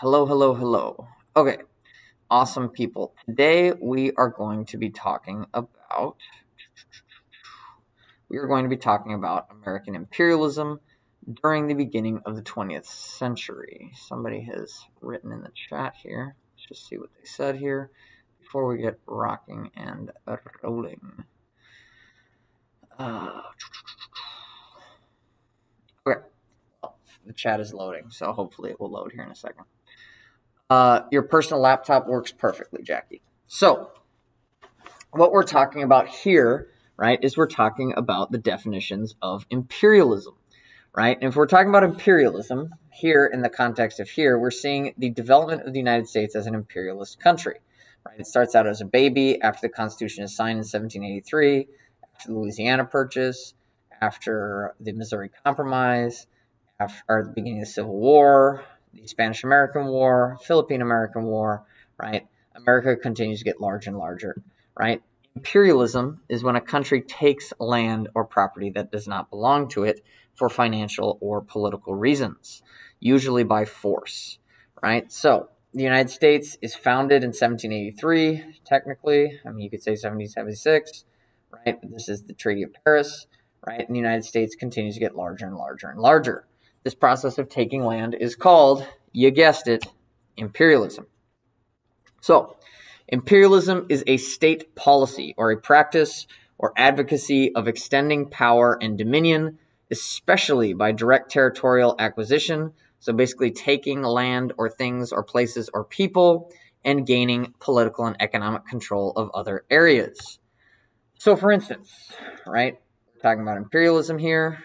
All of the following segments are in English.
Hello, hello, hello. Okay, awesome people. Today we are going to be talking about we are going to be talking about American imperialism during the beginning of the 20th century. Somebody has written in the chat here. Let's just see what they said here before we get rocking and rolling. Uh, okay. The chat is loading, so hopefully it will load here in a second. Uh, your personal laptop works perfectly, Jackie. So, what we're talking about here, right, is we're talking about the definitions of imperialism, right? And if we're talking about imperialism here in the context of here, we're seeing the development of the United States as an imperialist country, right? It starts out as a baby after the Constitution is signed in 1783, after the Louisiana Purchase, after the Missouri Compromise, after or the beginning of the Civil War, the Spanish American War, Philippine American War, right? America continues to get larger and larger, right? Imperialism is when a country takes land or property that does not belong to it for financial or political reasons, usually by force, right? So, the United States is founded in 1783, technically. I mean, you could say 1776, right? This is the Treaty of Paris, right? And the United States continues to get larger and larger and larger. This process of taking land is called, you guessed it, imperialism. So, imperialism is a state policy or a practice or advocacy of extending power and dominion, especially by direct territorial acquisition. So, basically, taking land or things or places or people and gaining political and economic control of other areas. So, for instance, right, talking about imperialism here,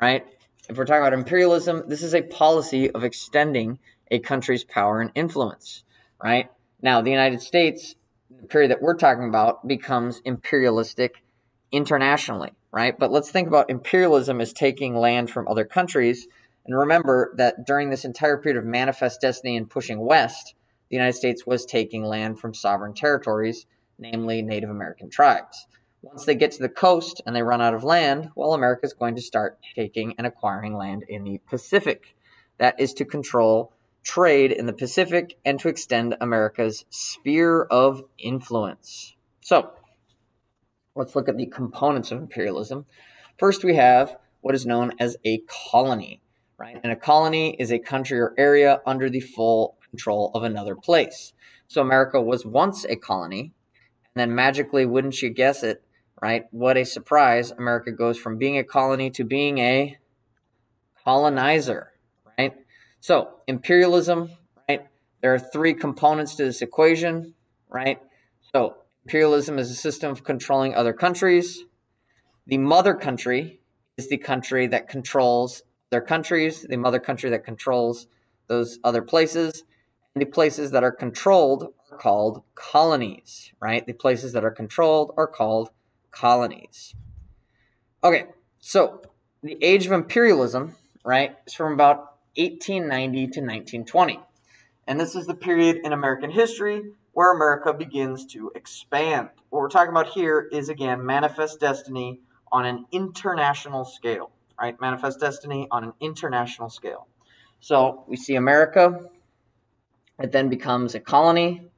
right? if we're talking about imperialism, this is a policy of extending a country's power and influence, right? Now, the United States, the period that we're talking about, becomes imperialistic internationally, right? But let's think about imperialism as taking land from other countries. And remember that during this entire period of manifest destiny and pushing west, the United States was taking land from sovereign territories, namely Native American tribes. Once they get to the coast and they run out of land, well, America is going to start taking and acquiring land in the Pacific. That is to control trade in the Pacific and to extend America's sphere of influence. So, let's look at the components of imperialism. First, we have what is known as a colony, right? And a colony is a country or area under the full control of another place. So, America was once a colony, and then magically, wouldn't you guess it, right? What a surprise. America goes from being a colony to being a colonizer, right? So, imperialism, right? There are three components to this equation, right? So, imperialism is a system of controlling other countries. The mother country is the country that controls their countries, the mother country that controls those other places. And the places that are controlled are called colonies, right? The places that are controlled are called colonies. Okay, so the age of imperialism, right, is from about 1890 to 1920. And this is the period in American history where America begins to expand. What we're talking about here is, again, manifest destiny on an international scale, right? Manifest destiny on an international scale. So we see America, it then becomes a colony,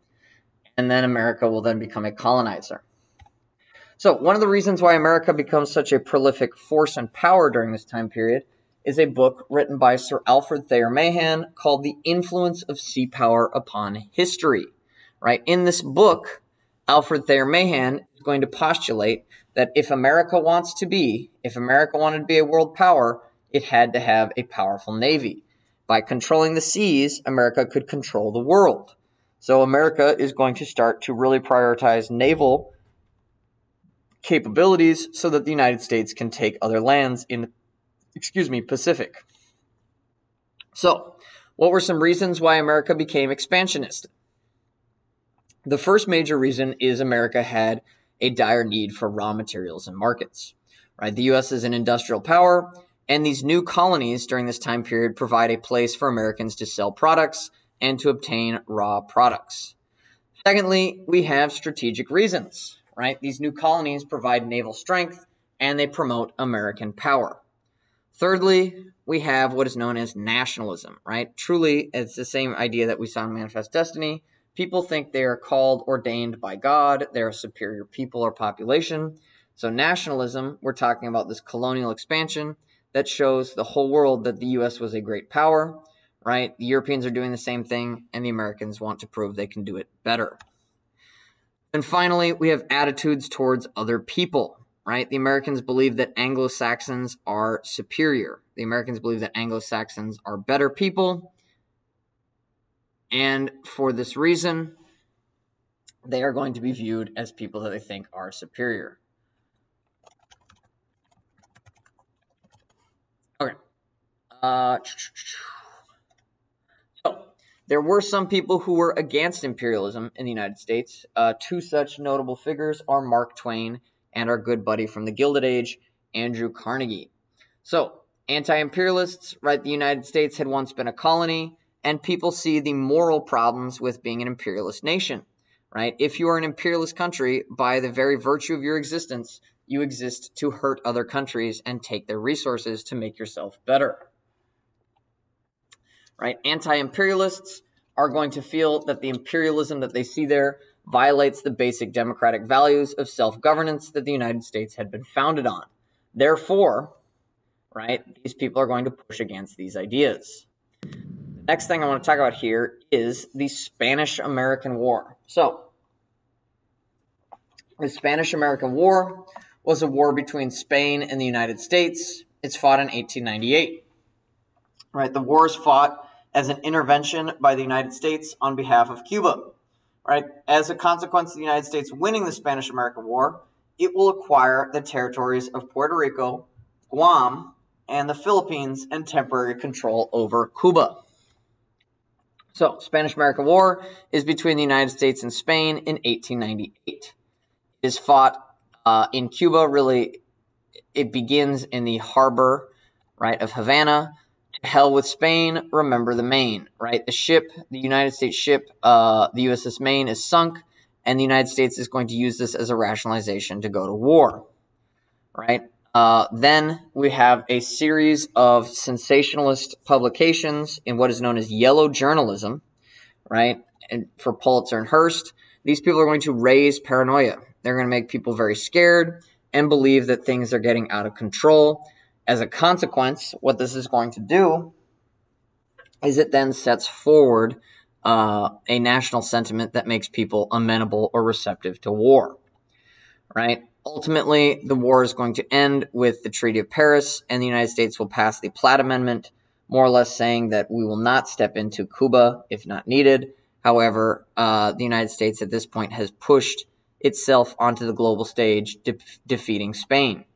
and then America will then become a colonizer. So, one of the reasons why America becomes such a prolific force and power during this time period is a book written by Sir Alfred Thayer Mahan called The Influence of Sea Power Upon History. Right? In this book, Alfred Thayer Mahan is going to postulate that if America wants to be, if America wanted to be a world power, it had to have a powerful navy. By controlling the seas, America could control the world. So America is going to start to really prioritize naval capabilities so that the United States can take other lands in, excuse me, Pacific. So, what were some reasons why America became expansionist? The first major reason is America had a dire need for raw materials and markets. Right? The US is an industrial power, and these new colonies during this time period provide a place for Americans to sell products and to obtain raw products. Secondly, we have strategic reasons right? These new colonies provide naval strength and they promote American power. Thirdly, we have what is known as nationalism, right? Truly, it's the same idea that we saw in Manifest Destiny. People think they are called, ordained by God, they're a superior people or population. So, nationalism, we're talking about this colonial expansion that shows the whole world that the US was a great power, right? The Europeans are doing the same thing, and the Americans want to prove they can do it better. And finally, we have attitudes towards other people, right? The Americans believe that Anglo Saxons are superior. The Americans believe that Anglo Saxons are better people. And for this reason, they are going to be viewed as people that they think are superior. Okay. Uh, there were some people who were against imperialism in the United States. Uh, two such notable figures are Mark Twain and our good buddy from the Gilded Age, Andrew Carnegie. So, anti imperialists, right? The United States had once been a colony, and people see the moral problems with being an imperialist nation, right? If you are an imperialist country, by the very virtue of your existence, you exist to hurt other countries and take their resources to make yourself better. Right? Anti imperialists are going to feel that the imperialism that they see there violates the basic democratic values of self governance that the United States had been founded on. Therefore, right, these people are going to push against these ideas. The next thing I want to talk about here is the Spanish American War. So, the Spanish American War was a war between Spain and the United States. It's fought in 1898. Right, the war is fought as an intervention by the United States on behalf of Cuba right? As a consequence of the United States winning the Spanish American War, it will acquire the territories of Puerto Rico, Guam, and the Philippines and temporary control over Cuba. So, Spanish American War is between the United States and Spain in 1898. It is fought uh, in Cuba, really, it begins in the harbor, right, of Havana hell with Spain, remember the Maine, right? The ship, the United States ship, uh, the USS Maine is sunk, and the United States is going to use this as a rationalization to go to war, right? Uh, then we have a series of sensationalist publications in what is known as yellow journalism, right? And for Pulitzer and Hearst, these people are going to raise paranoia. They're going to make people very scared and believe that things are getting out of control as a consequence, what this is going to do is it then sets forward uh, a national sentiment that makes people amenable or receptive to war. Right? Ultimately, the war is going to end with the Treaty of Paris, and the United States will pass the Platt Amendment, more or less saying that we will not step into Cuba if not needed. However, uh, the United States at this point has pushed itself onto the global stage, de- defeating Spain.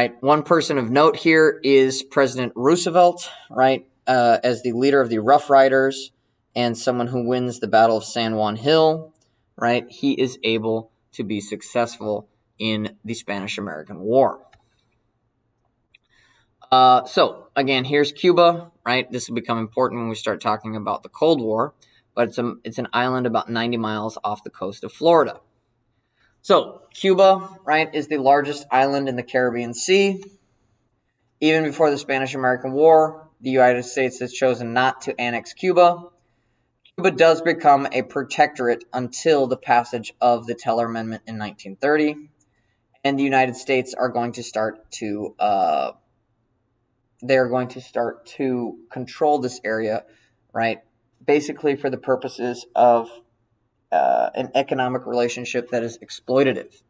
Right. One person of note here is President Roosevelt, right, uh, as the leader of the Rough Riders and someone who wins the Battle of San Juan Hill, right? He is able to be successful in the Spanish American War. Uh, so, again, here's Cuba, right? This will become important when we start talking about the Cold War, but it's, a, it's an island about 90 miles off the coast of Florida. So, Cuba, right, is the largest island in the Caribbean Sea. Even before the Spanish American War, the United States has chosen not to annex Cuba. Cuba does become a protectorate until the passage of the Teller Amendment in 1930. And the United States are going to start to uh, they're going to start to control this area, right? Basically, for the purposes of uh, an economic relationship that is exploitative.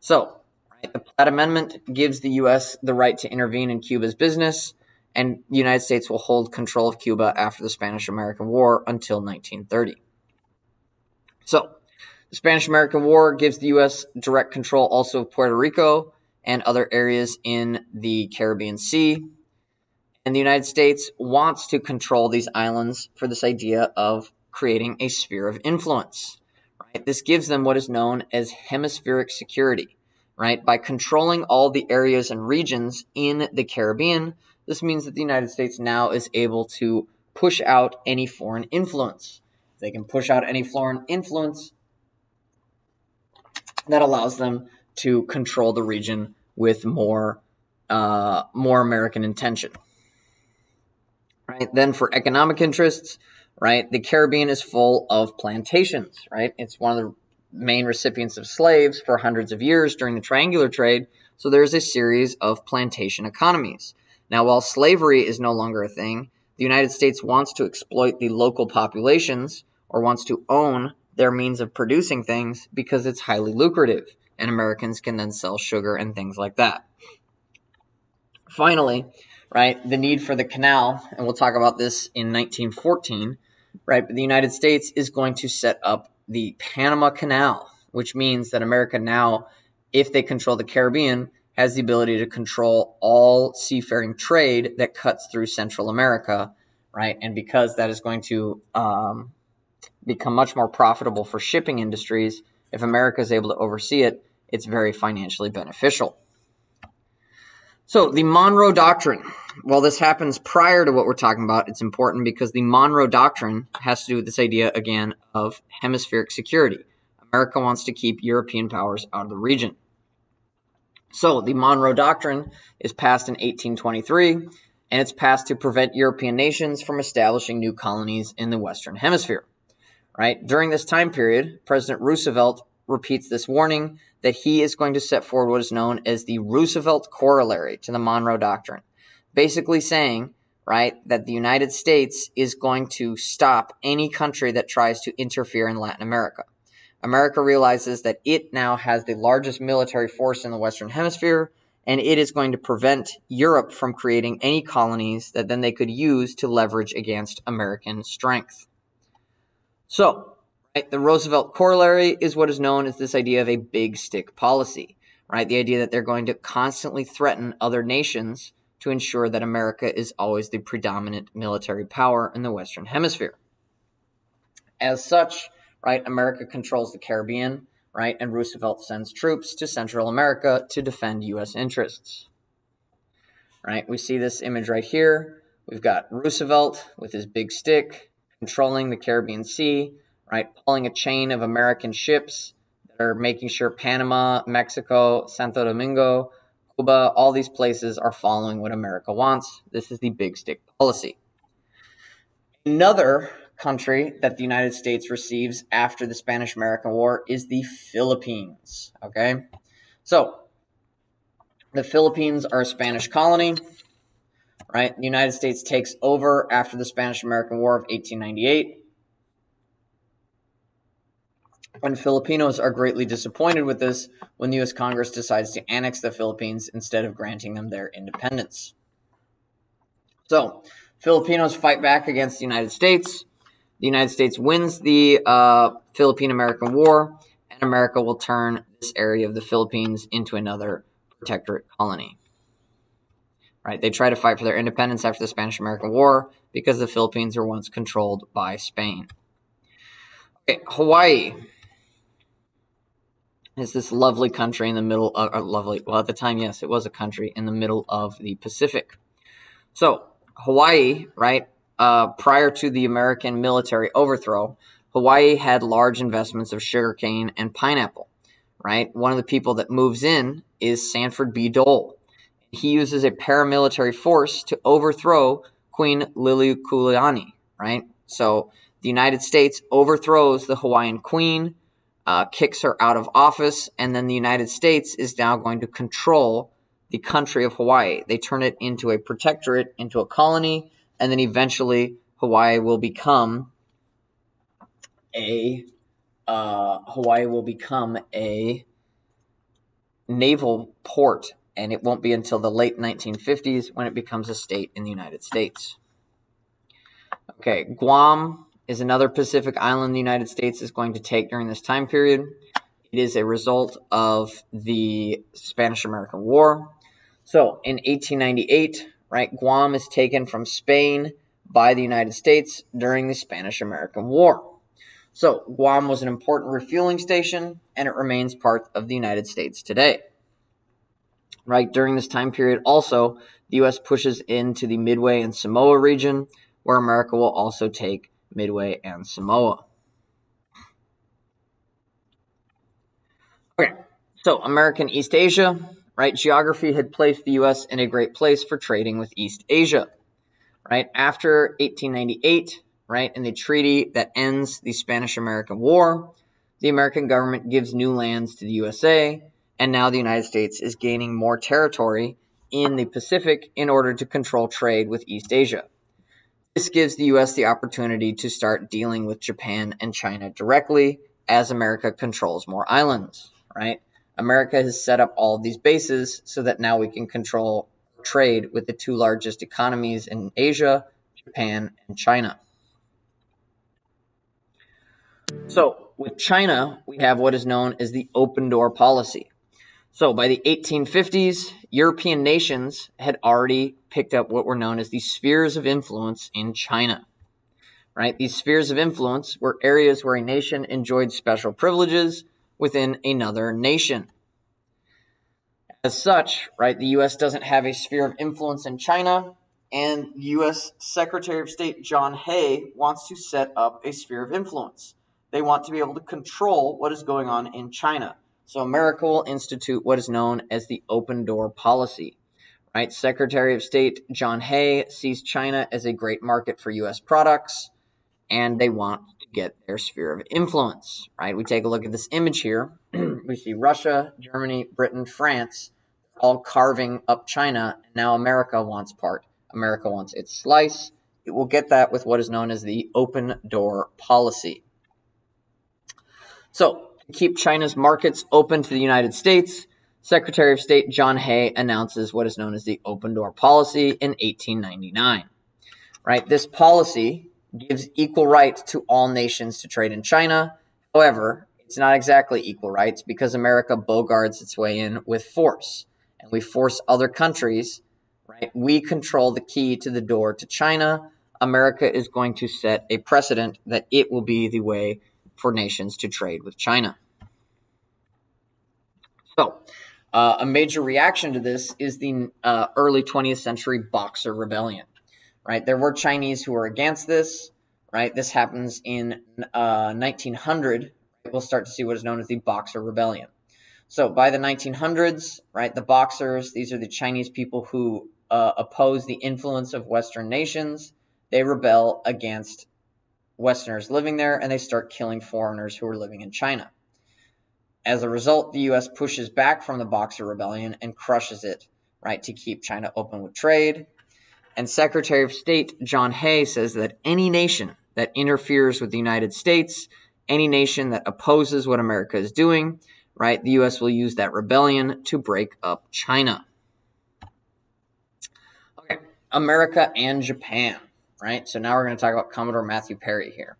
So, right, the Platt Amendment gives the U.S. the right to intervene in Cuba's business, and the United States will hold control of Cuba after the Spanish American War until 1930. So, the Spanish American War gives the U.S. direct control also of Puerto Rico and other areas in the Caribbean Sea. And the United States wants to control these islands for this idea of creating a sphere of influence. Right? This gives them what is known as hemispheric security. Right? By controlling all the areas and regions in the Caribbean, this means that the United States now is able to push out any foreign influence. They can push out any foreign influence that allows them to control the region with more uh, more American intention. Right? Then for economic interests, right, the Caribbean is full of plantations, right? It's one of the main recipients of slaves for hundreds of years during the triangular trade. So there's a series of plantation economies. Now, while slavery is no longer a thing, the United States wants to exploit the local populations or wants to own their means of producing things because it's highly lucrative and Americans can then sell sugar and things like that. Finally, right, the need for the canal, and we'll talk about this in 1914, right, but the United States is going to set up the Panama Canal, which means that America now, if they control the Caribbean, has the ability to control all seafaring trade that cuts through Central America, right? And because that is going to um, become much more profitable for shipping industries, if America is able to oversee it, it's very financially beneficial. So, the Monroe Doctrine. While this happens prior to what we're talking about, it's important because the Monroe Doctrine has to do with this idea, again, of hemispheric security. America wants to keep European powers out of the region. So, the Monroe Doctrine is passed in 1823, and it's passed to prevent European nations from establishing new colonies in the Western Hemisphere. Right? During this time period, President Roosevelt repeats this warning that he is going to set forward what is known as the Roosevelt corollary to the Monroe Doctrine, basically saying, right, that the United States is going to stop any country that tries to interfere in Latin America. America realizes that it now has the largest military force in the Western Hemisphere, and it is going to prevent Europe from creating any colonies that then they could use to leverage against American strength. So, Right? The Roosevelt corollary is what is known as this idea of a big stick policy, right? The idea that they're going to constantly threaten other nations to ensure that America is always the predominant military power in the Western Hemisphere. As such, right, America controls the Caribbean, right, and Roosevelt sends troops to Central America to defend U.S. interests. Right, we see this image right here. We've got Roosevelt with his big stick controlling the Caribbean Sea, right? Pulling a chain of American ships that are making sure Panama, Mexico, Santo Domingo, Cuba, all these places are following what America wants. This is the big stick policy. Another country that the United States receives after the Spanish American War is the Philippines. Okay? So, the Philippines are a Spanish colony, right? The United States takes over after the Spanish American War of 1898 and Filipinos are greatly disappointed with this when the U.S. Congress decides to annex the Philippines instead of granting them their independence. So, Filipinos fight back against the United States. The United States wins the uh, Philippine American War, and America will turn this area of the Philippines into another protectorate colony. Right? They try to fight for their independence after the Spanish American War because the Philippines were once controlled by Spain. Okay, Hawaii is this lovely country in the middle of uh, lovely well at the time yes it was a country in the middle of the pacific. So hawaii right uh, prior to the american military overthrow hawaii had large investments of sugarcane and pineapple right? One of the people that moves in is sanford b. Dole. He uses a paramilitary force to overthrow queen liliuokalani right? So the united states overthrows the hawaiian queen uh, kicks her out of office, and then the United States is now going to control the country of Hawaii. They turn it into a protectorate, into a colony, and then eventually Hawaii will become a uh, Hawaii will become a naval port, and it won't be until the late 1950s when it becomes a state in the United States. Okay, Guam is another Pacific island the United States is going to take during this time period. It is a result of the Spanish American War. So in 1898, right, Guam is taken from Spain by the United States during the Spanish American War. So Guam was an important refueling station and it remains part of the United States today. Right, during this time period, also, the U.S. pushes into the Midway and Samoa region, where America will also take Midway, and Samoa. Okay, so American East Asia, right? Geography had placed the U.S. in a great place for trading with East Asia, right? After 1898, right, in the treaty that ends the Spanish American War, the American government gives new lands to the USA, and now the United States is gaining more territory in the Pacific in order to control trade with East Asia. This gives the US the opportunity to start dealing with Japan and China directly as America controls more islands, right? America has set up all of these bases so that now we can control trade with the two largest economies in Asia, Japan and China. So, with China, we have what is known as the open door policy. So, by the 1850s, European nations had already picked up what were known as the spheres of influence in China. Right? These spheres of influence were areas where a nation enjoyed special privileges within another nation. As such, right, the US doesn't have a sphere of influence in China, and US Secretary of State John Hay wants to set up a sphere of influence. They want to be able to control what is going on in China. So America will institute what is known as the open door policy. Right? Secretary of State John Hay sees China as a great market for US products and they want to get their sphere of influence. Right? We take a look at this image here. we see Russia, Germany, Britain, France all carving up China. Now America wants part. America wants its slice. It will get that with what is known as the open door policy. So, keep China's markets open to the United States, Secretary of State John Hay announces what is known as the open door policy in 1899. Right? This policy gives equal rights to all nations to trade in China. However, it's not exactly equal rights because America bogards its way in with force and we force other countries, right? We control the key to the door to China. America is going to set a precedent that it will be the way for nations to trade with China. So, uh, a major reaction to this is the uh, early 20th century Boxer Rebellion. Right, there were Chinese who were against this. Right, this happens in uh, 1900. We'll start to see what is known as the Boxer Rebellion. So by the 1900s, right, the Boxers, these are the Chinese people who uh, oppose the influence of Western nations. They rebel against Westerners living there and they start killing foreigners who are living in China. As a result, the U.S. pushes back from the Boxer Rebellion and crushes it, right, to keep China open with trade. And Secretary of State John Hay says that any nation that interferes with the United States, any nation that opposes what America is doing, right? The US will use that rebellion to break up China. Okay, America and Japan, right? So now we're going to talk about Commodore Matthew Perry here.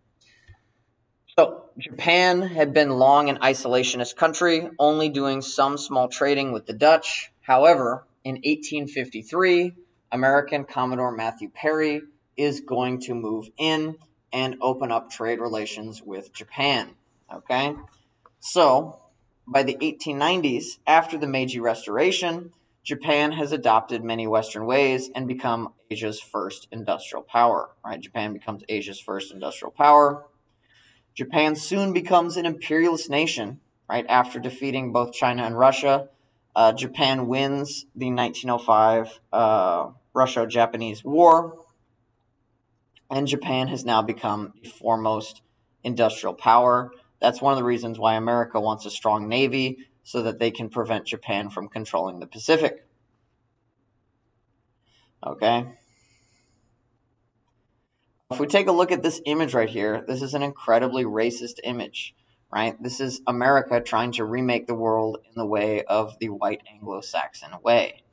So, Japan had been long an isolationist country, only doing some small trading with the Dutch. However, in 1853, American Commodore Matthew Perry is going to move in and open up trade relations with Japan. Okay? So, by the 1890s, after the Meiji Restoration, Japan has adopted many Western ways and become Asia's first industrial power. Right? Japan becomes Asia's first industrial power. Japan soon becomes an imperialist nation. Right after defeating both China and Russia, uh, Japan wins the 1905 uh, Russo-Japanese War, and Japan has now become the foremost industrial power. That's one of the reasons why America wants a strong navy so that they can prevent Japan from controlling the Pacific. Okay. If we take a look at this image right here, this is an incredibly racist image, right? This is America trying to remake the world in the way of the white Anglo-Saxon way,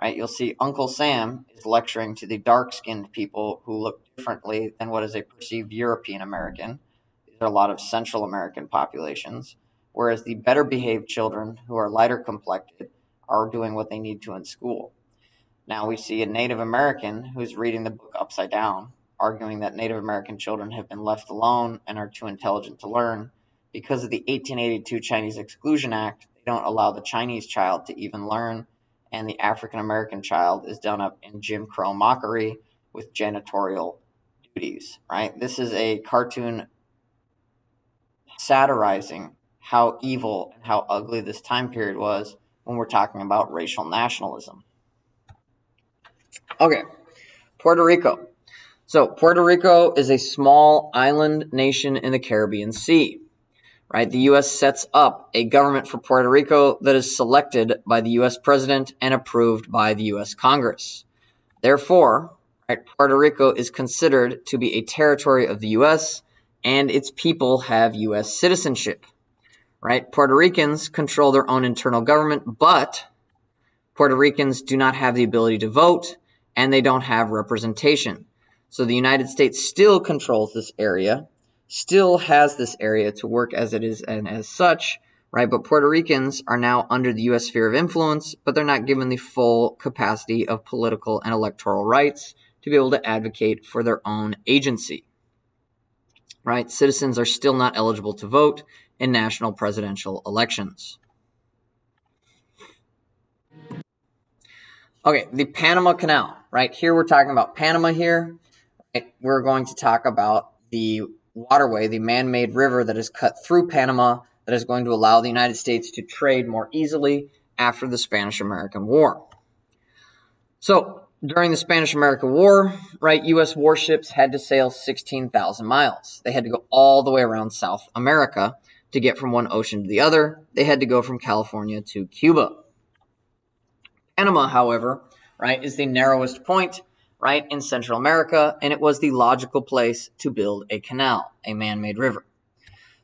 right? You'll see Uncle Sam is lecturing to the dark-skinned people who look differently than what is a perceived European American These are a lot of Central American populations, whereas the better behaved children who are lighter complected are doing what they need to in school. Now we see a Native American who's reading the book upside down, arguing that Native American children have been left alone and are too intelligent to learn. Because of the 1882 Chinese Exclusion Act, they don't allow the Chinese child to even learn, and the African American child is done up in Jim Crow mockery with janitorial duties, right? This is a cartoon satirizing how evil and how ugly this time period was when we're talking about racial nationalism. Okay, Puerto Rico. So, Puerto Rico is a small island nation in the Caribbean Sea. Right? The US sets up a government for Puerto Rico that is selected by the US president and approved by the US Congress. Therefore, right, Puerto Rico is considered to be a territory of the US and its people have US citizenship. Right? Puerto Ricans control their own internal government, but Puerto Ricans do not have the ability to vote and they don't have representation. So the United States still controls this area, still has this area to work as it is and as such, right? But Puerto Ricans are now under the U.S. sphere of influence, but they're not given the full capacity of political and electoral rights to be able to advocate for their own agency, right? Citizens are still not eligible to vote in national presidential elections. Okay, the Panama Canal, right? Here we're talking about Panama here. We're going to talk about the waterway, the man made river that is cut through Panama that is going to allow the United States to trade more easily after the Spanish American War. So, during the Spanish American War, right, U.S. warships had to sail 16,000 miles. They had to go all the way around South America to get from one ocean to the other. They had to go from California to Cuba. Panama, however, right, is the narrowest point, right, in Central America, and it was the logical place to build a canal, a man made river.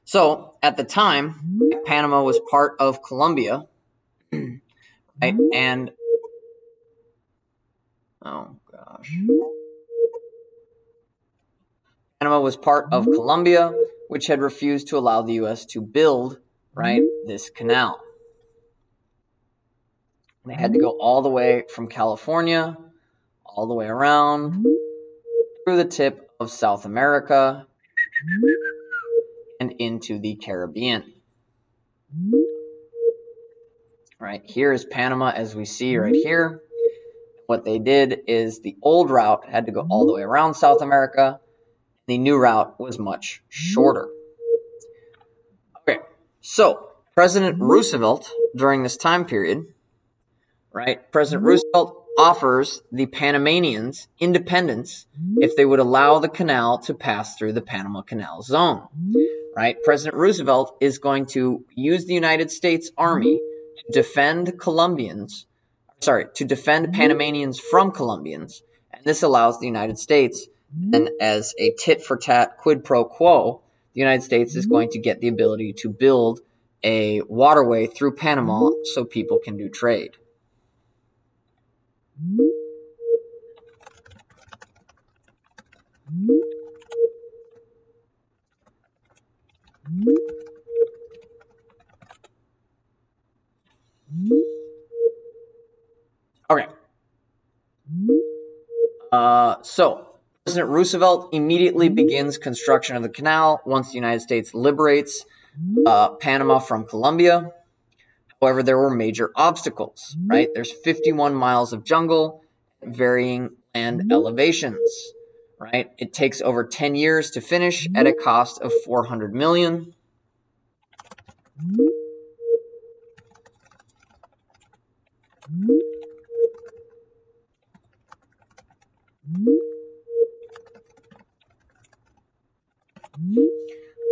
So, at the time, Panama was part of Colombia, right, and oh gosh. Panama was part of Colombia, which had refused to allow the U.S. to build, right, this canal. They had to go all the way from California, all the way around, through the tip of South America, and into the Caribbean. Right here is Panama, as we see right here. What they did is the old route had to go all the way around South America. The new route was much shorter. Okay, so President Roosevelt during this time period right? President Roosevelt offers the Panamanians independence if they would allow the canal to pass through the Panama Canal Zone, right? President Roosevelt is going to use the United States Army to defend Colombians, sorry, to defend Panamanians from Colombians, and this allows the United States, and as a tit for tat quid pro quo, the United States is going to get the ability to build a waterway through Panama so people can do trade. Okay. Uh, so, President Roosevelt immediately begins construction of the canal once the United States liberates uh, Panama from Colombia. However, there were major obstacles, right? Mm-hmm. There's 51 miles of jungle, varying land mm-hmm. elevations, right? It takes over 10 years to finish mm-hmm. at a cost of 400 million.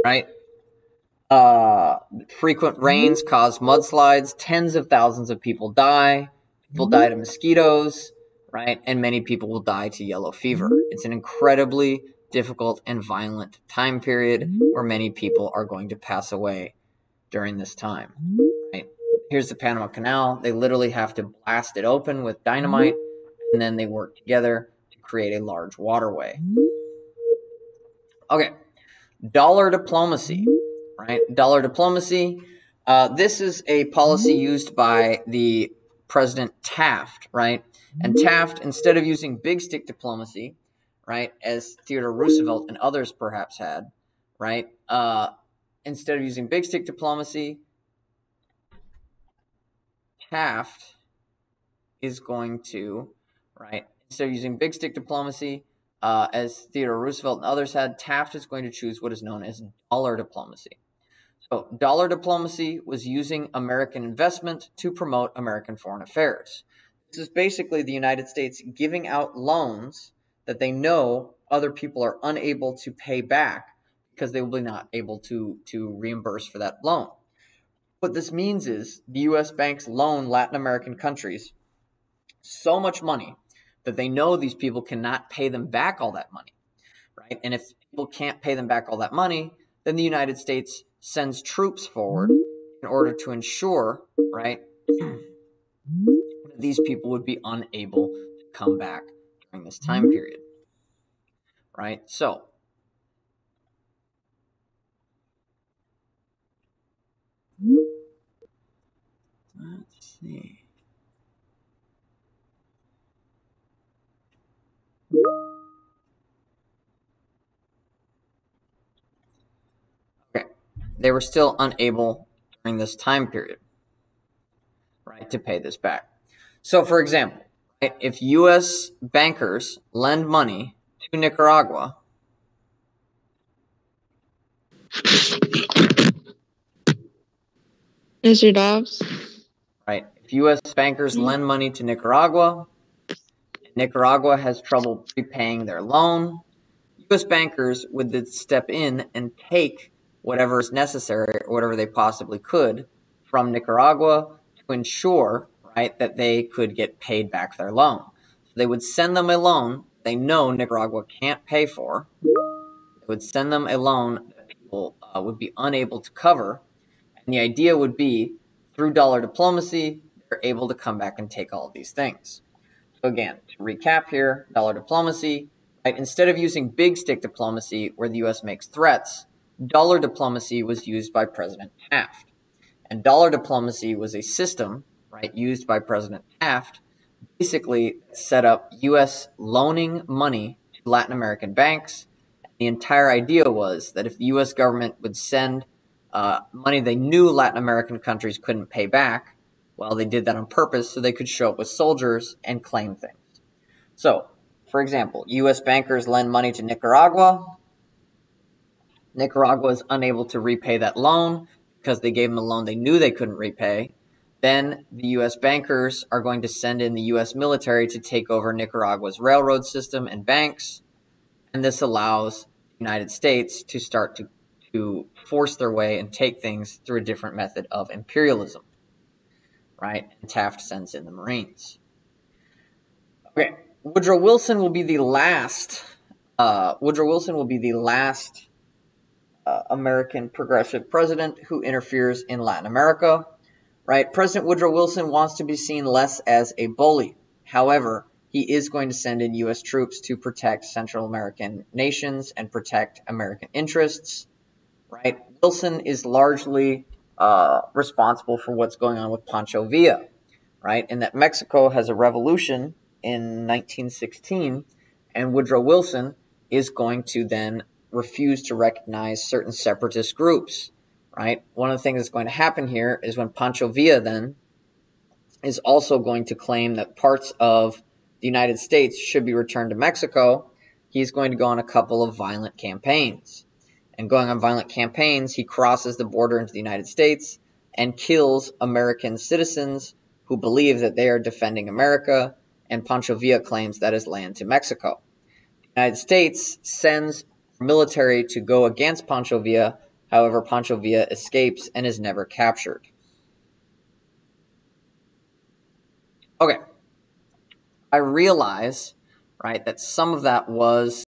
Right? Uh, frequent rains mm-hmm. cause mudslides. Tens of thousands of people die. People die to mm-hmm. mosquitoes, right? And many people will die to yellow fever. Mm-hmm. It's an incredibly difficult and violent time period where many people are going to pass away during this time, right? Here's the Panama Canal. They literally have to blast it open with dynamite, and then they work together to create a large waterway. Okay, dollar diplomacy right? Dollar diplomacy. Uh, this is a policy used by the President Taft, right? And Taft, instead of using big stick diplomacy, right, as Theodore Roosevelt and others perhaps had, right, uh, instead of using big stick diplomacy, Taft is going to, right, instead of using big stick diplomacy, uh, as Theodore Roosevelt and others had, Taft is going to choose what is known as dollar diplomacy. So, dollar diplomacy was using American investment to promote American foreign affairs. This is basically the United States giving out loans that they know other people are unable to pay back because they will be not able to, to reimburse for that loan. What this means is the US banks loan Latin American countries so much money that they know these people cannot pay them back all that money, right? And if people can't pay them back all that money, then the United States sends troops forward in order to ensure, right, that these people would be unable to come back during this time mm-hmm. period, right? So, let's see. Okay, they were still unable during this time period, right, to pay this back. So, for example, if U.S. bankers lend money to Nicaragua, Mr. Dobbs? right, if U.S. bankers mm-hmm. lend money to Nicaragua, Nicaragua has trouble repaying their loan, U.S. bankers would then step in and take whatever is necessary or whatever they possibly could from Nicaragua to ensure, right, that they could get paid back their loan. So they would send them a loan they know Nicaragua can't pay for. They would send them a loan that people uh, would be unable to cover. And the idea would be through dollar diplomacy, they're able to come back and take all of these things. So again, to recap here, dollar diplomacy, right? Instead of using big stick diplomacy where the US makes threats, dollar diplomacy was used by President Taft. And dollar diplomacy was a system, right, used by President Taft, basically set up US loaning money to Latin American banks. The entire idea was that if the US government would send uh, money they knew Latin American countries couldn't pay back, well, they did that on purpose so they could show up with soldiers and claim things. So, for example, U.S. bankers lend money to Nicaragua. Nicaragua is unable to repay that loan because they gave them a loan they knew they couldn't repay. Then the U.S. bankers are going to send in the U.S. military to take over Nicaragua's railroad system and banks. And this allows the United States to start to, to force their way and take things through a different method of imperialism right? And Taft sends in the Marines. Okay, Woodrow Wilson will be the last. Uh, Woodrow Wilson will be the last uh, American progressive president who interferes in Latin America. Right? President Woodrow Wilson wants to be seen less as a bully. However, he is going to send in U.S. troops to protect Central American nations and protect American interests. Right? Wilson is largely uh, responsible for what's going on with Pancho Villa, right? And that Mexico has a revolution in 1916, and Woodrow Wilson is going to then refuse to recognize certain separatist groups, right? One of the things that's going to happen here is when Pancho Villa then is also going to claim that parts of the United States should be returned to Mexico, he's going to go on a couple of violent campaigns and going on violent campaigns, he crosses the border into the United States and kills American citizens who believe that they are defending America, and Pancho Villa claims that is land to Mexico. The United States sends military to go against Pancho Villa, however, Pancho Villa escapes and is never captured. Okay. I realize, right, that some of that was